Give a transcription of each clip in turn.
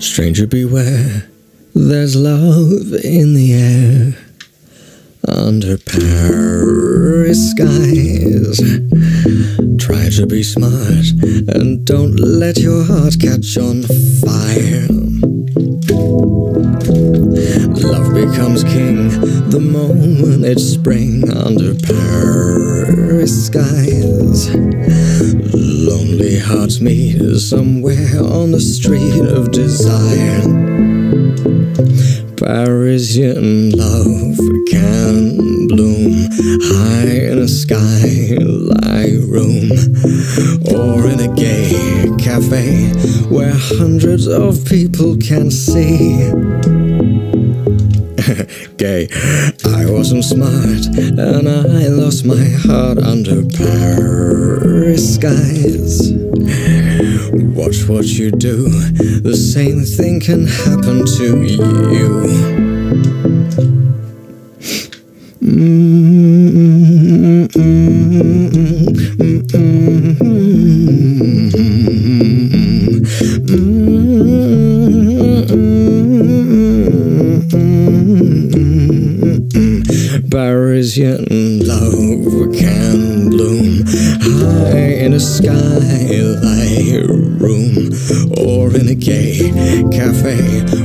Stranger beware, there's love in the air under Paris skies. Try to be smart and don't let your heart catch on fire. Love becomes king the moment it's spring under Paris skies. Hearts meet somewhere on the street of desire. Parisian love can bloom high in a skylight room or in a gay cafe where hundreds of people can see. Gay, I wasn't smart and I lost my heart under Paris skies. Watch what you do, the same thing can happen to you. Parisian love can bloom high in a skylight room or in a gay cafe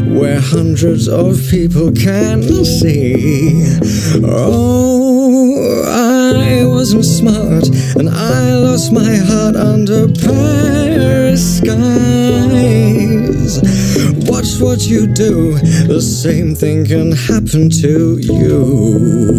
where hundreds of people can see. Oh, I wasn't smart and I lost my heart under Paris What you do, the same thing can happen to you.